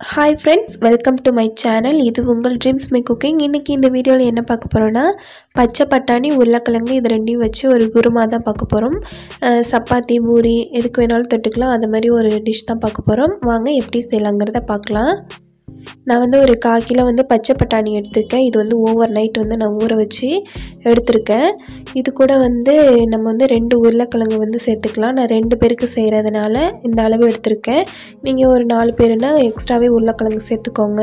Hi friends welcome to my channel இது உங்கள் dreams my cooking இன்றைக்கி இந்த வீடியோவில் என்ன பார்க்க போகிறோன்னா பச்சை பட்டாணி உருளைக்கிழங்கு இது ரெண்டையும் வச்சு ஒரு குருமா தான் பார்க்க போகிறோம் சப்பாத்தி பூரி எதுக்கு வேணாலும் தொட்டுக்கலாம். அது மாதிரி ஒரு டிஷ் தான் பார்க்க போகிறோம் வாங்க எப்படி செய்யலாங்கிறத பார்க்கலாம். நான் வந்து ஒரு கால் கிலோ வந்து பச்சை பட்டாணி எடுத்திருக்கேன். இது வந்து ஓவர் நைட் வந்து நான் ஊற வச்சு எடுத்திருக்கேன். இது கூட வந்து நம்ம வந்து ரெண்டு உருளைக்கிழங்கு வந்து சேர்த்துக்கலாம். நான் ரெண்டு பேருக்கு செய்கிறதுனால இந்த அளவு எடுத்திருக்கேன். நீங்கள் ஒரு நாலு பேருனா எக்ஸ்ட்ராவே உருளைக்கிழங்கு சேர்த்துக்கோங்க.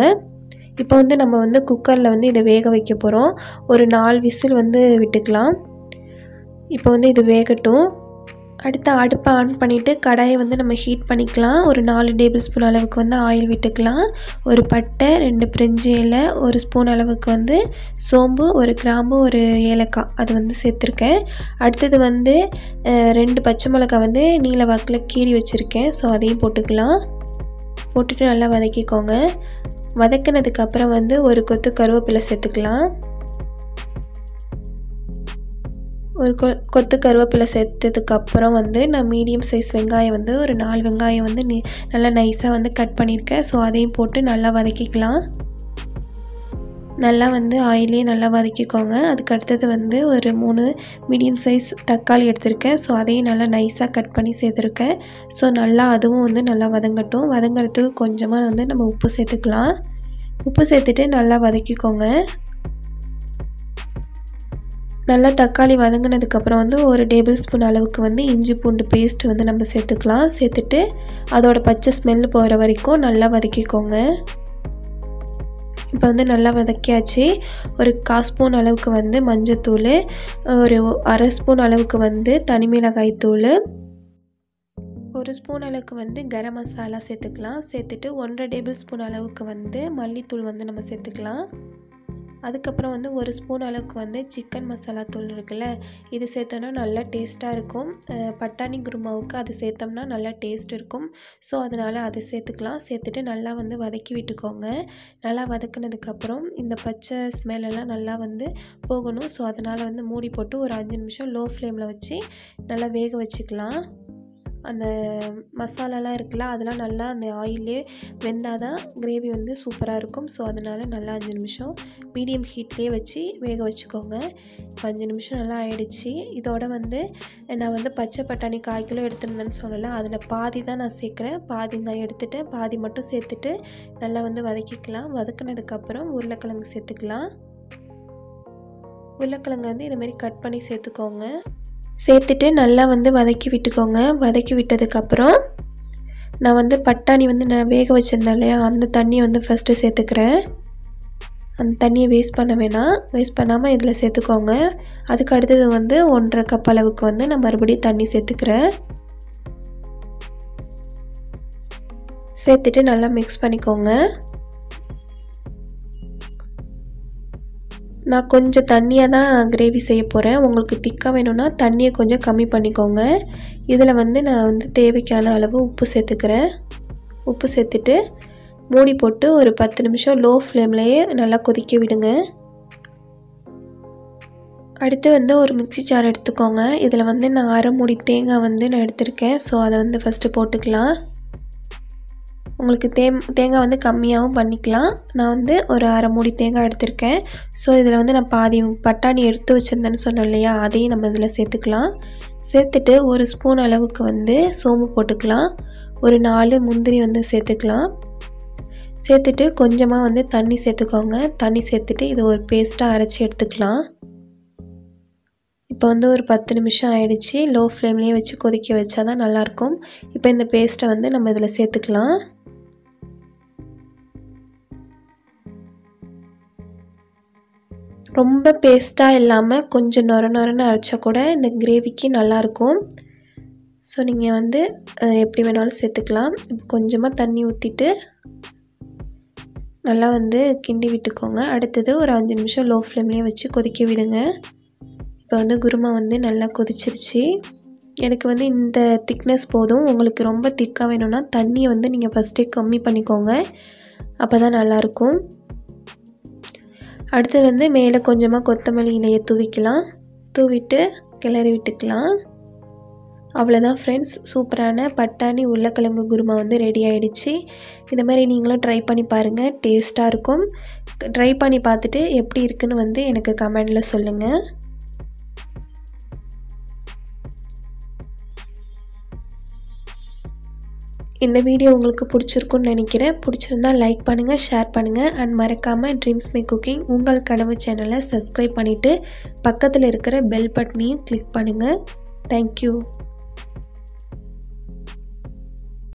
இப்போ வந்து நம்ம வந்து குக்கரில் வந்து இதை வேக வைக்க போகிறோம் ஒரு நாலு விசில் வந்து விட்டுக்கலாம். இப்போ வந்து இது வேகட்டும். அடுத்து அடுப்பை ஆன் பண்ணிவிட்டு கடாயை வந்து நம்ம ஹீட் பண்ணிக்கலாம். ஒரு நாலு டேபிள் ஸ்பூன் அளவுக்கு வந்து ஆயில் விட்டுக்கலாம். ஒரு பட்டை ரெண்டு பிரிஞ்சு இலை ஒரு ஸ்பூன் அளவுக்கு வந்து சோம்பு ஒரு கிராம்பு ஒரு ஏலக்காய். அது வந்து சேர்த்துருக்கேன். அடுத்தது வந்து ரெண்டு பச்சை மிளகாய் வந்து நீல வாக்கில் கீறி வச்சுருக்கேன். ஸோ அதையும் போட்டுக்கலாம். போட்டுட்டு நல்லா வதக்கிக்கோங்க. வதக்கினதுக்கப்புறம் வந்து ஒரு கொத்து கருவேப்பிலை சேர்த்துக்கலாம். ஒரு கொ கொத்து கருவேப்பிலை சேர்த்ததுக்கப்புறம் வந்து நான் மீடியம் சைஸ் வெங்காயம் வந்து ஒரு நாலு வெங்காயம் வந்து நீ நல்லா நைஸாக வந்து கட் பண்ணியிருக்கேன். ஸோ அதையும் போட்டு நல்லா வதக்கிக்கலாம். நல்லா வந்து ஆயிலே நல்லா வதக்கிக்கோங்க. அதுக்கு அடுத்தது வந்து ஒரு மூணு மீடியம் சைஸ் தக்காளி எடுத்திருக்கேன். ஸோ அதையும் நல்லா நைஸாக கட் பண்ணி சேர்த்துருக்கேன். ஸோ நல்லா அதுவும் வந்து நல்லா வதங்கட்டும். வதங்கிறதுக்கு கொஞ்சமாக வந்து நம்ம உப்பு சேர்த்துக்கலாம். உப்பு சேர்த்துட்டு நல்லா வதக்கிக்கோங்க. நல்லா தக்காளி வதங்கினதுக்கப்புறம் வந்து ஒரு டேபிள் ஸ்பூன் அளவுக்கு வந்து இஞ்சி பூண்டு பேஸ்ட் வந்து நம்ம சேர்த்துக்கலாம். சேர்த்துட்டு அதோட பச்சை ஸ்மெல் போகிற வரைக்கும் நல்லா வதக்கிக்கோங்க. இப்போ வந்து நல்லா வதக்கியாச்சு. ஒரு கால் ஸ்பூன் அளவுக்கு வந்து மஞ்சத்தூள் ஒரு அரை ஸ்பூன் அளவுக்கு வந்து தனி மிளகாய் தூள் ஒரு ஸ்பூன் அளவுக்கு வந்து கரம் மசாலா சேர்த்துக்கலாம். சேர்த்துட்டு ஒன்றரை டேபிள் ஸ்பூன் அளவுக்கு வந்து மல்லித்தூள் வந்து நம்ம சேர்த்துக்கலாம். அதுக்கப்புறம் வந்து ஒரு ஸ்பூன் அளவுக்கு வந்து சிக்கன் மசாலா தூள் இருக்குல்ல இது சேர்த்தோன்னா நல்லா டேஸ்ட்டாக இருக்கும். பட்டாணி குருமாவுக்கு அது சேர்த்தோம்னா நல்லா டேஸ்ட் இருக்கும். ஸோ அதனால் அதை சேர்த்துக்கலாம். சேர்த்துட்டு நல்லா வந்து வதக்கி விட்டுக்கோங்க. நல்லா வதக்குனதுக்கப்புறம் இந்த பச்சை ஸ்மெல்லாம் நல்லா வந்து போகணும். ஸோ அதனால் வந்து மூடி போட்டு ஒரு அஞ்சு நிமிஷம் லோ ஃப்ளேமில் வச்சு நல்லா வேக வச்சுக்கலாம். அந்த மசாலாலாம் இருக்குல்ல அதெல்லாம் நல்லா அந்த ஆயிலே வெந்தால் தான் கிரேவி வந்து சூப்பராக இருக்கும். ஸோ அதனால் நல்லா அஞ்சு நிமிஷம் மீடியம் ஹீட்லேயே வச்சு வேக வச்சுக்கோங்க. அஞ்சு நிமிஷம் நல்லா ஆயிடுச்சு. இதோட வந்து நான் வந்து பச்சை பட்டாணி கால் கிலோ எடுத்துருந்தேன்னு சொல்லலை. அதில் பாதி தான் நான் சேர்க்குறேன். பாதி நான் எடுத்துகிட்டு பாதி மட்டும் சேர்த்துட்டு நல்லா வந்து வதக்கிக்கலாம். வதக்கினதுக்கப்புறம் உருளைக்கிழங்கு சேர்த்துக்கலாம். உருளைக்கிழங்கு வந்து இதுமாரி கட் பண்ணி சேர்த்துக்கோங்க. சேர்த்துட்டு நல்லா வந்து வதக்கி விட்டுக்கோங்க. வதக்கி விட்டதுக்கப்புறம் நான் வந்து பட்டாணி வந்து நான் வேக வச்சுருந்தேன் இல்லையா? அந்த தண்ணியை வந்து ஃபஸ்ட்டு சேர்த்துக்கிறேன். அந்த தண்ணியை வேஸ்ட் பண்ண வேணாம். வேஸ்ட் பண்ணாமல் இதில் சேர்த்துக்கோங்க. அதுக்கு அடுத்தது வந்து ஒன்றரை கப் அளவுக்கு வந்து நான் மறுபடியும் தண்ணி சேர்த்துக்கிறேன். சேர்த்துட்டு நல்லா மிக்ஸ் பண்ணிக்கோங்க. நான் கொஞ்சம் தண்ணியாக தான் கிரேவி செய்ய போகிறேன் உங்களுக்கு திக்காக வேணும்னா தண்ணியை கொஞ்சம் கம்மி பண்ணிக்கோங்க. இதில் வந்து நான் வந்து தேவைக்கான அளவு உப்பு சேர்த்துக்கிறேன். உப்பு சேர்த்துட்டு மூடி போட்டு ஒரு பத்து நிமிஷம் லோ ஃப்ளேம்லேயே நல்லா கொதிக்க விடுங்க. அடுத்து வந்து ஒரு மிக்சி ஜார் எடுத்துக்கோங்க. இதில் வந்து நான் அரை மூடி தேங்காய் வந்து நான் எடுத்திருக்கேன். ஸோ அதை வந்து ஃபஸ்ட்டு போட்டுக்கலாம். உங்களுக்கு தே தேங்காய் வந்து கம்மியாகவும் பண்ணிக்கலாம். நான் வந்து ஒரு அரை மூடி தேங்காய் எடுத்திருக்கேன். ஸோ இதில் வந்து நான் பாதி பட்டாணி எடுத்து வச்சுருந்தேன்னு சொன்னேன் இல்லையா? அதையும் நம்ம இதில் சேர்த்துக்கலாம். சேர்த்துட்டு ஒரு ஸ்பூன் அளவுக்கு வந்து சோம்பு போட்டுக்கலாம். ஒரு நாலு முந்திரி வந்து சேர்த்துக்கலாம். சேர்த்துட்டு கொஞ்சமாக வந்து தண்ணி சேர்த்துக்கோங்க. தண்ணி சேர்த்துட்டு இதை ஒரு பேஸ்ட்டாக அரைச்சி எடுத்துக்கலாம். இப்போ வந்து ஒரு பத்து நிமிஷம் ஆயிடுச்சு. லோ ஃப்ளேம்லேயே வச்சு கொதிக்க வச்சா தான் நல்லாயிருக்கும். இப்போ இந்த பேஸ்ட்டை வந்து நம்ம இதில் சேர்த்துக்கலாம். ரொம்ப பேஸ்ட்டாக இல்லாமல் கொஞ்சம் நொர நொரன்னு அரைச்சா கூட இந்த கிரேவிக்கு நல்லாயிருக்கும். ஸோ நீங்கள் வந்து எப்படி வேணாலும் சேர்த்துக்கலாம். இப்போ கொஞ்சமாக தண்ணி ஊற்றிட்டு நல்லா வந்து கிண்டி விட்டுக்கோங்க. அடுத்தது ஒரு அஞ்சு நிமிஷம் லோ ஃப்ளேம்லேயே வச்சு கொதிக்க விடுங்க. இப்போ வந்து குருமா வந்து நல்லா கொதிச்சிருச்சு. எனக்கு வந்து இந்த திக்னஸ் போதும். உங்களுக்கு ரொம்ப திக்காக வேணும்னா தண்ணியை வந்து நீங்கள் ஃபஸ்ட்டே கம்மி பண்ணிக்கோங்க. அப்போ தான் நல்லாயிருக்கும். அடுத்து வந்து மேலே கொஞ்சமாக கொத்தமல்லி இலையை தூவிக்கலாம். தூவிட்டு கிளறி விட்டுக்கலாம். அவ்வளோதான் ஃப்ரெண்ட்ஸ் சூப்பரான பட்டாணி உருளைக்கிழங்கு குருமா வந்து ரெடி ஆகிடுச்சி இந்த மாதிரி நீங்களும் ட்ரை பண்ணி பாருங்கள் டேஸ்ட்டாக இருக்கும். ட்ரை பண்ணி பார்த்துட்டு எப்படி இருக்குன்னு வந்து எனக்கு கமெண்டில் சொல்லுங்கள் இந்த வீடியோ உங்களுக்கு பிடிச்சிருக்குன்னு நினைக்கிறேன். பிடிச்சிருந்தா லைக் பண்ணுங்கள் ஷேர் பண்ணுங்கள் அண்ட் மறக்காமல் ட்ரீம்ஸ் மே குக்கிங் உங்கள் கனவு சேனலை சப்ஸ்கிரைப் பண்ணிவிட்டு பக்கத்தில் இருக்கிற பெல் பட்டனையும் கிளிக் பண்ணுங்கள் தேங்க்யூ